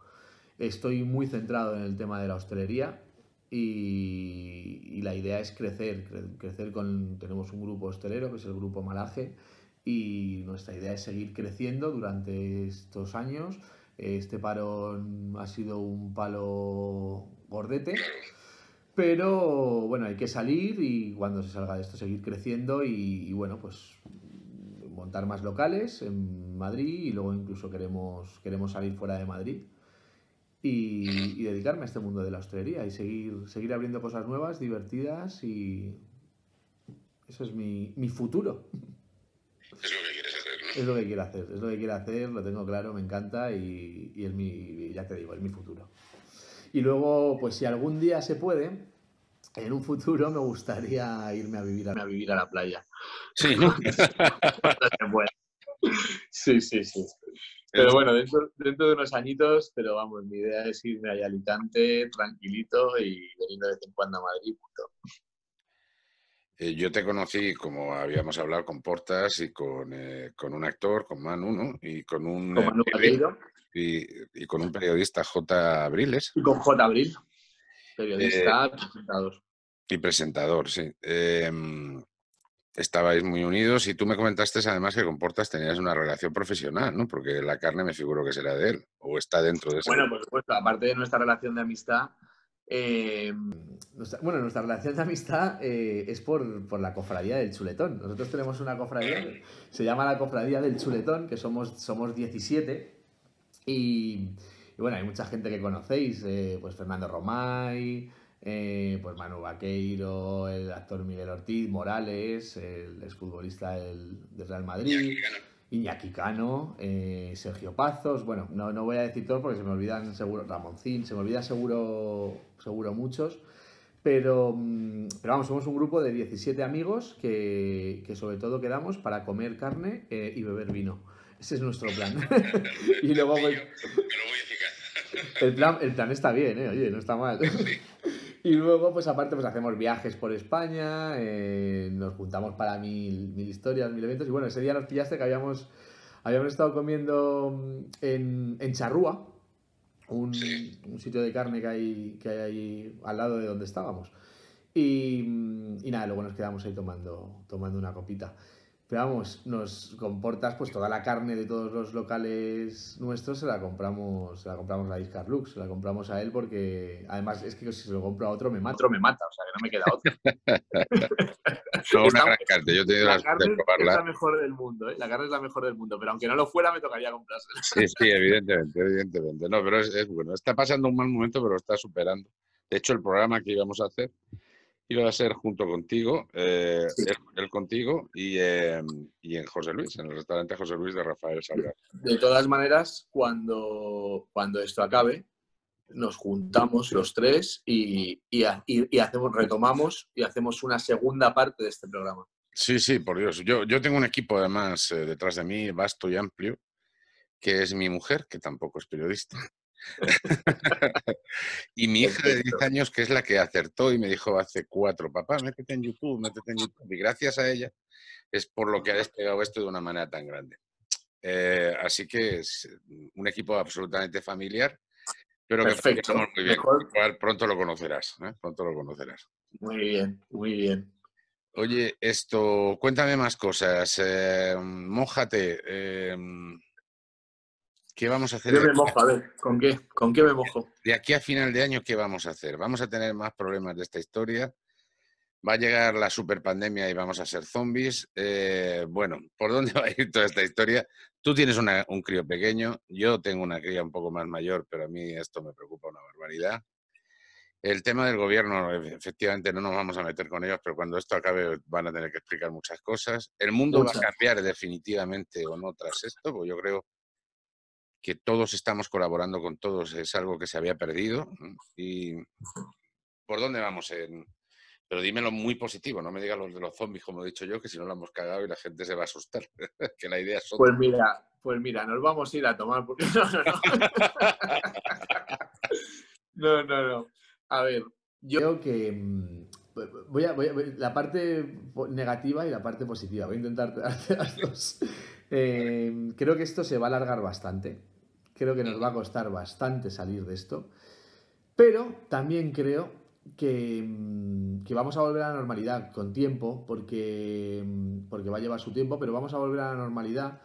Estoy muy centrado en el tema de la hostelería y, y la idea es crecer, cre- crecer con, tenemos un grupo hostelero que es el grupo Malaje y nuestra idea es seguir creciendo durante estos años. Este parón ha sido un palo gordete, pero bueno, hay que salir y cuando se salga de esto seguir creciendo y, bueno, pues montar más locales en Madrid y luego incluso queremos, queremos salir fuera de Madrid y, dedicarme a este mundo de la hostelería y seguir, seguir abriendo cosas nuevas, divertidas y eso es mi, mi futuro. Es lo que quieres Es lo que quiero hacer, es lo que quiero hacer, lo tengo claro, me encanta y, y es mi, ya te digo, es mi futuro. Y luego, pues si algún día se puede, en un futuro me gustaría irme a vivir a, a vivir a la playa. Sí, ¿no? Sí, sí, sí. Pero bueno, dentro, dentro de unos añitos, pero vamos, mi idea es irme allá a Alicante, tranquilito y venir de vez en cuando a Madrid. punto. Eh, yo te conocí, como habíamos hablado, con Portas y con, eh, con un actor, con Manu, ¿no? Y con un, Con eh, Manu y, y con un periodista, J. Abriles. Y con J. Abril, periodista, presentador. Y presentador, sí. Eh, estabais muy unidos y tú me comentaste además que con Portas tenías una relación profesional, ¿no? Porque la carne me figuro que será de él o está dentro de ese. Bueno, por supuesto, aparte de nuestra relación de amistad, eh, nuestra- bueno, nuestra relación de amistad eh, es por, por la cofradía del chuletón. Nosotros tenemos una cofradía, que se llama la cofradía del chuletón, que somos, somos 17. Y, y bueno, hay mucha gente que conocéis, eh, pues Fernando Romay, eh, pues Manu Vaqueiro, el actor Miguel Ortiz, Morales, el exfutbolista del, del Real Madrid, Iñaki Cano, eh, Sergio Pazos, bueno, no, no voy a decir todos porque se me olvidan seguro, Ramoncín, se me olvidan seguro, seguro muchos, Pero, pero vamos, somos un grupo de 17 amigos que, que sobre todo quedamos para comer carne eh, y beber vino. Ese es nuestro plan. y luego, pues, el plan, el plan está bien, ¿eh? Oye, no está mal. Y luego, pues aparte, pues hacemos viajes por España, eh, nos juntamos para mil, mil historias, mil eventos. Y bueno, ese día nos pillaste que habíamos, habíamos estado comiendo en, en Charrúa, un, un, sitio de carne que hay, que hay ahí al lado de donde estábamos. Y, y nada, luego nos quedamos ahí tomando, tomando una copita. Pero vamos, nos comportas, pues toda la carne de todos los locales nuestros se la compramos, se la compramos a Iscar Lux, se la compramos a él porque además es que si se lo compro a otro me mata. Otro me mata, o sea que no me queda otro. Son una gran carne, yo he tenido la, la carne de probarla. es la mejor del mundo, ¿eh? La carne es la mejor del mundo, pero aunque no lo fuera me tocaría comprársela. Sí, sí, evidentemente, evidentemente. No, pero es, es bueno. Está pasando un mal momento, pero lo está superando. De hecho, el programa que íbamos a hacer iba a ser junto contigo, eh, él, él contigo y, eh, y en José Luis, en el restaurante José Luis de Rafael Salgar. De todas maneras, cuando, cuando esto acabe, nos juntamos los tres y, y hacemos, retomamos y hacemos una segunda parte de este programa. Sí, sí, por Dios. Yo, yo tengo un equipo además eh, detrás de mí, vasto y amplio, que es mi mujer, que tampoco es periodista. y mi hija de 10 años, que es la que acertó y me dijo hace cuatro, papá, métete en YouTube, métete en YouTube. Y gracias a ella es por lo que ha despegado esto de una manera tan grande. Eh, así que es un equipo absolutamente familiar, pero que Perfecto. funcionamos muy bien. Mejor. Pronto lo conocerás, ¿eh? pronto lo conocerás. Muy bien, muy bien. Oye, esto, cuéntame más cosas. Eh, mójate. ¿Qué vamos a hacer? Yo me mojo, a ver, ¿con qué? ¿Con qué me mojo? de aquí a final de año, ¿qué vamos a hacer? ¿Vamos a tener más problemas de esta historia? ¿Va a llegar la superpandemia y vamos a ser zombies? Eh, bueno, ¿por dónde va a ir toda esta historia? Tú tienes una- un crío pequeño, yo tengo una cría un poco más mayor, pero a mí esto me preocupa una barbaridad. El tema del gobierno, efectivamente, no nos vamos a meter con ellos, pero cuando esto acabe van a tener que explicar muchas cosas. El mundo Muchas. va a cambiar definitivamente o no tras esto, porque yo creo que todos estamos colaborando con todos, es algo que se había perdido. ¿Y por dónde vamos? En... Pero dímelo muy positivo, no me digas los de los zombies, como he dicho yo, que si no lo hemos cagado y la gente se va a asustar. que la idea es. Pues mira, pues mira, nos vamos a ir a tomar porque no, no, no. No, no, no. A ver, yo creo que mm, voy a, voy la parte negativa y la parte positiva. Voy a intentar hacer las dos. Eh, creo que esto se va a alargar bastante. Creo que nos va a costar bastante salir de esto. Pero también creo que, mm, que vamos a volver a la normalidad con tiempo, porque, mm, porque va a llevar su tiempo, pero vamos a volver a la normalidad.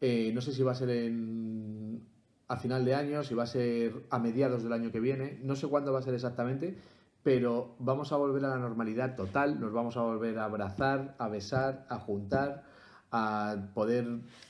Eh, no sé si va a ser en, a final de año, si va a ser a mediados del año que viene, no sé cuándo va a ser exactamente, pero vamos a volver a la normalidad total, nos vamos a volver a abrazar, a besar, a juntar, a poder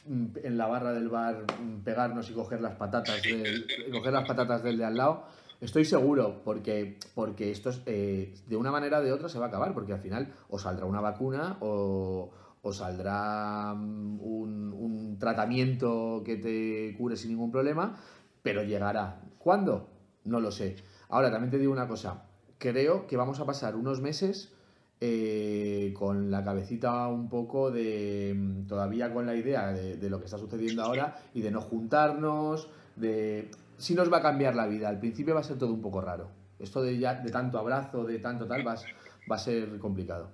mm, en la barra del bar mm, pegarnos y coger las patatas del, coger las patatas del de al lado. Estoy seguro, porque, porque esto es, eh, de una manera o de otra se va a acabar, porque al final o saldrá una vacuna o, o saldrá mm, un, un tratamiento que te cure sin ningún problema, pero llegará. ¿Cuándo? No lo sé. Ahora, también te digo una cosa. Creo que vamos a pasar unos meses eh, con la cabecita un poco de mm, todavía con la idea de, de lo que está sucediendo ahora y de no juntarnos, de si nos va a cambiar la vida. Al principio va a ser todo un poco raro. Esto de ya de tanto abrazo, de tanto tal, va, a- va a ser complicado.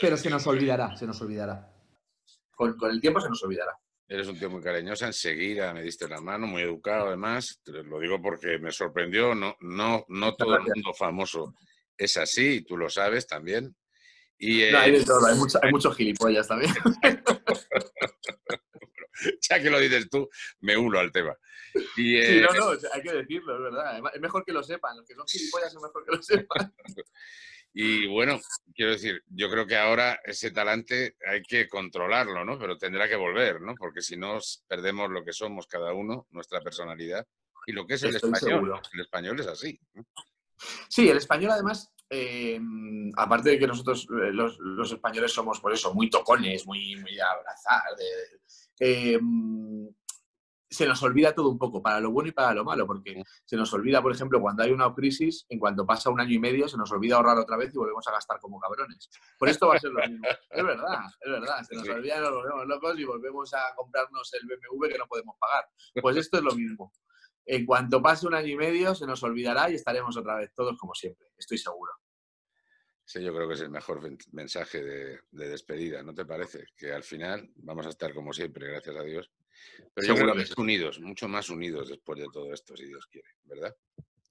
Pero se nos olvidará, se nos olvidará. Con, con el tiempo se nos olvidará. Eres un tío muy cariñoso, enseguida me diste la mano, muy educado además. Te lo digo porque me sorprendió, no, no, no todo el mundo famoso es así, tú lo sabes también. Y, No, hay eh, de todo, hay, mucho- hay muchos gilipollas también. ya que lo dices tú, me uno al tema. Y, Sí, eh, no, no, hay que decirlo, es verdad. Es mejor que lo sepan. Los que son gilipollas es mejor que lo sepan. Y bueno, quiero decir, yo creo que ahora ese talante hay que controlarlo, ¿no? Pero tendrá que volver, ¿no? Porque si no, perdemos lo que somos cada uno, nuestra personalidad y lo que es el Estoy español. seguro. El español es así. ¿no? Sí, el español además, eh, aparte de que nosotros eh, los, los españoles somos por eso muy tocones, muy, muy abrazar, eh, se nos olvida todo un poco, para lo bueno y para lo malo, porque se nos olvida, por ejemplo, cuando hay una crisis, en cuanto pasa un año y medio, se nos olvida ahorrar otra vez y volvemos a gastar como cabrones. Por esto va a ser lo mismo. Es verdad, es verdad. Se nos olvida, nos volvemos locos y volvemos a comprarnos el BMW que no podemos pagar. Pues esto es lo mismo. En cuanto pase un año y medio, se nos olvidará y estaremos otra vez todos como siempre, estoy seguro. Sí, yo creo que es el mejor mensaje de, despedida, ¿no te parece? Que al final vamos a estar como siempre, gracias a Dios. Pero yo creo que unidos, mucho más unidos después de todo esto, si Dios quiere, ¿verdad?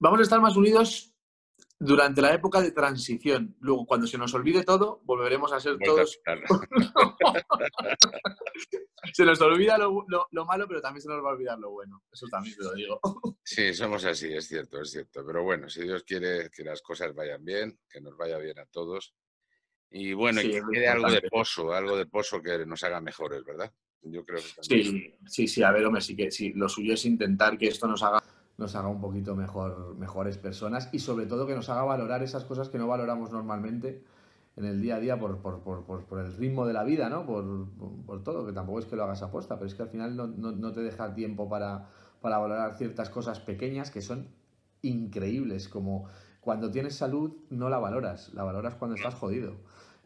Vamos a estar más unidos durante la época de transición. Luego, cuando se nos olvide todo, volveremos a ser todos. se nos olvida lo, malo, pero también se nos va a olvidar lo bueno. Eso también te lo digo. sí, somos así, es cierto, es cierto. Pero bueno, si Dios quiere que las cosas vayan bien, que nos vaya bien a todos. Y bueno, y que quede algo de pozo, algo de pozo que nos haga mejores, ¿verdad? Yo creo que Sí, sí, sí, a ver, hombre, sí que sí, lo suyo es intentar que esto nos haga nos haga un poquito mejor, mejores personas y sobre todo que nos haga valorar esas cosas que no valoramos normalmente en el día a día por, por, por, por el ritmo de la vida, ¿no? Por, todo, que tampoco es que lo hagas aposta, pero es que al final no, no, no te deja tiempo para, para valorar ciertas cosas pequeñas que son increíbles, como cuando tienes salud no la valoras, la valoras cuando estás jodido.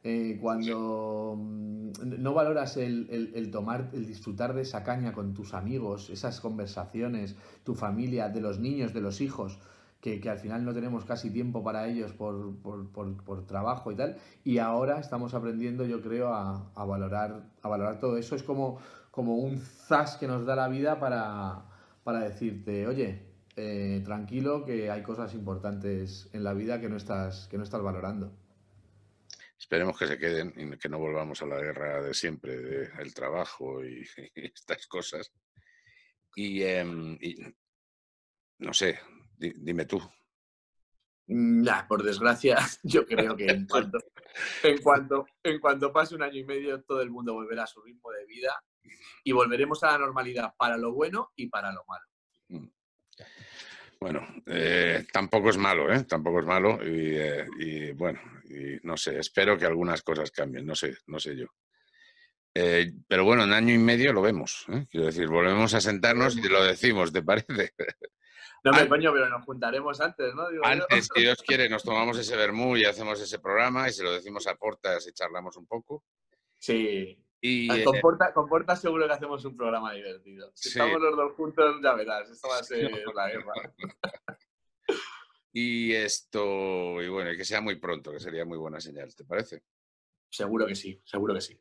Eh, cuando mm, no valoras el, tomar, el disfrutar de esa caña con tus amigos, esas conversaciones, tu familia, de los niños, de los hijos, que, al final no tenemos casi tiempo para ellos por, por, trabajo y tal. Y ahora estamos aprendiendo, yo creo, a, valorar, a valorar todo eso. Es como, como un zas que nos da la vida para, para decirte, oye, eh, tranquilo, que hay cosas importantes en la vida que no estás, que no estás valorando. Esperemos que se queden y que no volvamos a la guerra de siempre, del trabajo y, estas cosas. Y, no sé, dime tú. Nah, por desgracia, yo creo que en cuanto, en, cuanto, en cuanto pase un año y medio todo el mundo volverá a su ritmo de vida y volveremos a la normalidad para lo bueno y para lo malo. Bueno, eh, tampoco es malo, ¿eh? Tampoco es malo y, eh, bueno, y no sé, espero que algunas cosas cambien, no sé, no sé yo. Eh, pero bueno, en año y medio lo vemos, quiero decir, volvemos a sentarnos y lo decimos, ¿te parece? No me coño, pero nos juntaremos antes, ¿no? antes, si Dios quiere, nos tomamos ese vermú y hacemos ese programa y se lo decimos a Portas y charlamos un poco. Sí, y, ah, con, Porta, seguro que hacemos un programa divertido. Si estamos los dos juntos, ya verás, esto va a ser la guerra. y esto, y bueno, que sea muy pronto, que sería muy buena señal, ¿te parece? Seguro que sí, seguro que sí.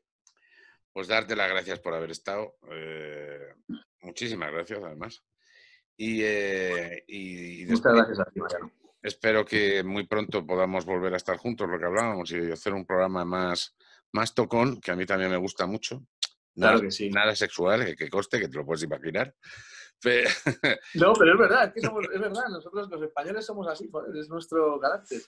Pues darte las gracias por haber estado. Eh, muchísimas gracias, además. Y, eh, Muchas gracias a ti, Mariano. Espero que muy pronto podamos volver a estar juntos, lo que hablábamos, y hacer un programa más, más tocón, que a mí también me gusta mucho. Nada, claro que sí. Nada sexual, que, coste, que te lo puedes imaginar. No, pero es verdad, es, verdad, nosotros los españoles somos así, es nuestro carácter.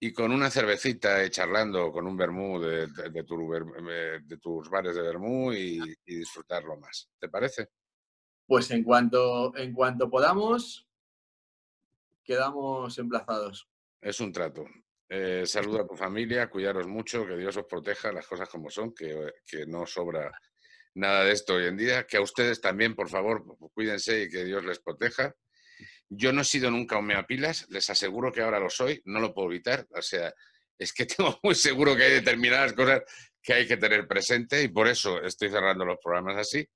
Y con una cervecita y charlando con un vermú de, de, tus bares de vermú y, y, disfrutarlo más. ¿Te parece? Pues en cuanto, en cuanto podamos, quedamos emplazados. Es un trato. Eh, saluda a tu familia, cuidaros mucho, que Dios os proteja, las cosas como son, que, no sobra nada de esto hoy en día. Que a ustedes también, por favor, cuídense y que Dios les proteja. Yo no he sido nunca un pilas, les aseguro que ahora lo soy, no lo puedo evitar. O sea, es que tengo muy seguro que hay determinadas cosas que hay que tener presente y por eso estoy cerrando los programas así.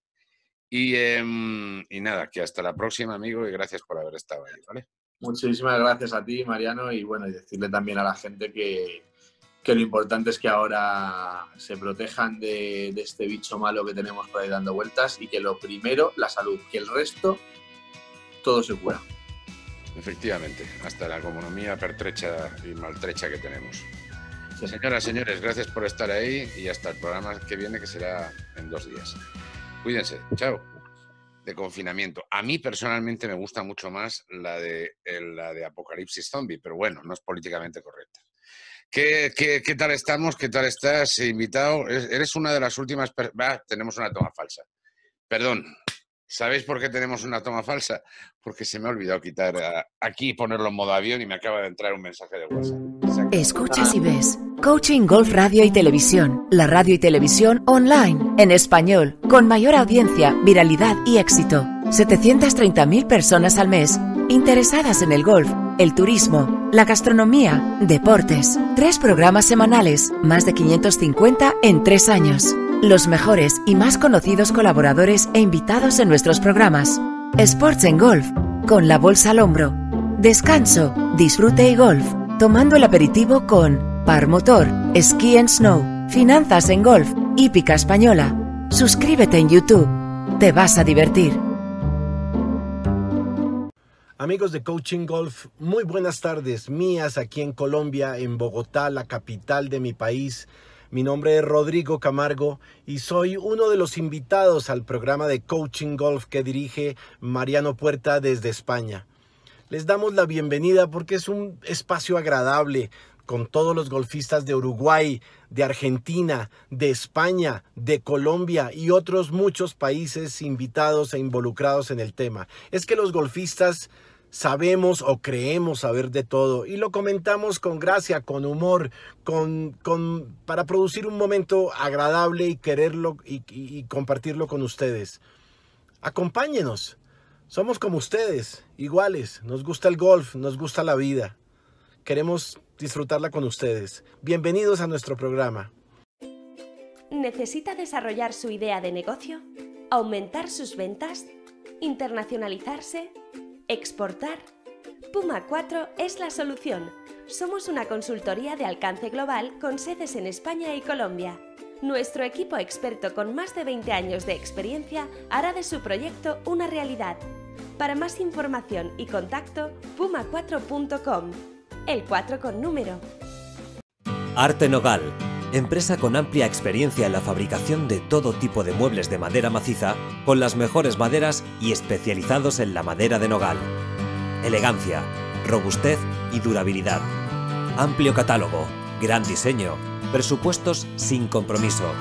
Y, em, y nada, que hasta la próxima, amigo, y gracias por haber estado ahí, ¿vale? Muchísimas gracias a ti, Mariano, y bueno, y decirle también a la gente que, lo importante es que ahora se protejan de, este bicho malo que tenemos por ahí dando vueltas y que lo primero, la salud, que el resto, todo se cura. Efectivamente, hasta la economía pertrecha y maltrecha que tenemos. Señoras, señores, gracias por estar ahí y hasta el programa que viene, que será en dos días. Cuídense, chao de confinamiento. A mí personalmente me gusta mucho más la de, la de Apocalipsis Zombie, pero bueno, no es políticamente correcta. ¿Qué, qué, tal estamos? ¿Qué tal estás invitado? Eres una de las últimas... tenemos una toma falsa. Perdón, ¿Sabéis por qué tenemos una toma falsa? Porque se me ha olvidado quitar a- aquí ponerlo en modo avión y me acaba de entrar un mensaje de WhatsApp. Escuchas y ves. Coaching Golf Radio y Televisión. La radio y televisión online, en español, con mayor audiencia, viralidad y éxito. 730.000 personas al mes interesadas en el golf, el turismo, la gastronomía, deportes. Tres programas semanales, más de 550 en tres años. Los mejores y más conocidos colaboradores e invitados en nuestros programas. Sports en Golf, con la bolsa al hombro. Descanso, disfrute y golf, tomando el aperitivo con Par Motor, Ski and Snow, Finanzas en Golf, Hípica Española. Suscríbete en YouTube. Te vas a divertir. Amigos de Coaching Golf, muy buenas tardes mías aquí en Colombia, en Bogotá, la capital de mi país. Mi nombre es Rodrigo Camargo y soy uno de los invitados al programa de Coaching Golf que dirige Mariano Puerta desde España. Les damos la bienvenida porque es un espacio agradable con todos los golfistas de Uruguay, de Argentina, de España, de Colombia y otros muchos países invitados e involucrados en el tema. Es que los golfistas sabemos o creemos saber de todo y lo comentamos con gracia, con humor, con, con- para producir un momento agradable y quererlo y, y- y compartirlo con ustedes. Acompáñenos. Somos como ustedes, iguales. Nos gusta el golf, nos gusta la vida. Queremos disfrutarla con ustedes. Bienvenidos a nuestro programa. ¿Necesita desarrollar su idea de negocio? ¿Aumentar sus ventas? ¿Internacionalizarse? ¿Exportar? Puma 4 es la solución. Somos una consultoría de alcance global con sedes en España y Colombia. Nuestro equipo experto con más de 20 años de experiencia hará de su proyecto una realidad. Para más información y contacto, puma4.com. El 4 con número. Arte Nogal, empresa con amplia experiencia en la fabricación de todo tipo de muebles de madera maciza, con las mejores maderas y especializados en la madera de nogal. Elegancia, robustez y durabilidad. Amplio catálogo, gran diseño, presupuestos sin compromiso.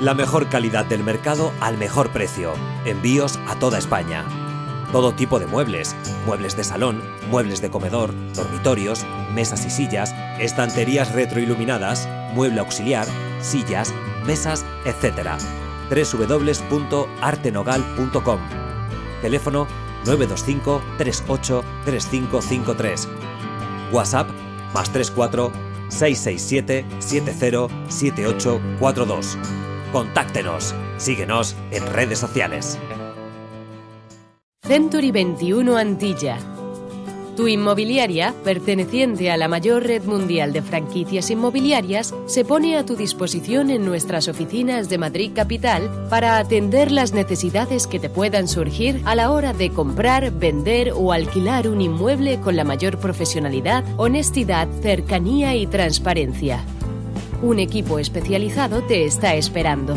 La mejor calidad del mercado al mejor precio. Envíos a toda España. Todo tipo de muebles, muebles de salón, muebles de comedor, dormitorios, mesas y sillas, estanterías retroiluminadas, mueble auxiliar, sillas, mesas, etc. www.artenogal.com Teléfono 925 38 3553 WhatsApp más 34 667 70 7842 Contáctenos, síguenos en redes sociales. Century 21 Antilla. Tu inmobiliaria, perteneciente a la mayor red mundial de franquicias inmobiliarias, se pone a tu disposición en nuestras oficinas de Madrid Capital para atender las necesidades que te puedan surgir a la hora de comprar, vender o alquilar un inmueble con la mayor profesionalidad, honestidad, cercanía y transparencia. Un equipo especializado te está esperando.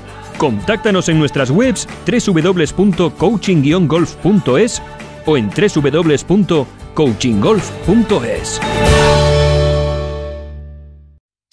Contáctanos en nuestras webs www.coaching-golf.es o en www.coachinggolf.es.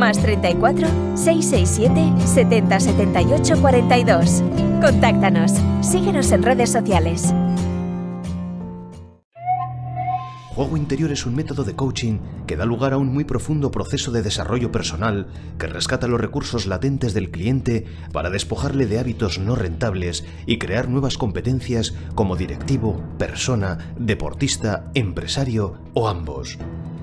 Más 34 667 70 78 42. Contáctanos. Síguenos en redes sociales. Juego interior es un método de coaching que da lugar a un muy profundo proceso de desarrollo personal que rescata los recursos latentes del cliente para despojarle de hábitos no rentables y crear nuevas competencias como directivo, persona, deportista, empresario o ambos.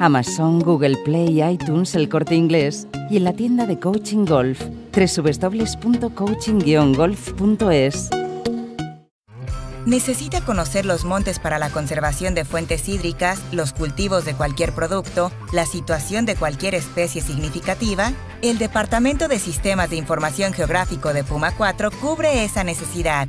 Amazon, Google Play, iTunes, El Corte Inglés y en la tienda de Coaching Golf www.coaching-golf.es. ¿Necesita conocer los montes para la conservación de fuentes hídricas, los cultivos de cualquier producto, la situación de cualquier especie significativa? El Departamento de Sistemas de Información Geográfico de Puma 4 cubre esa necesidad.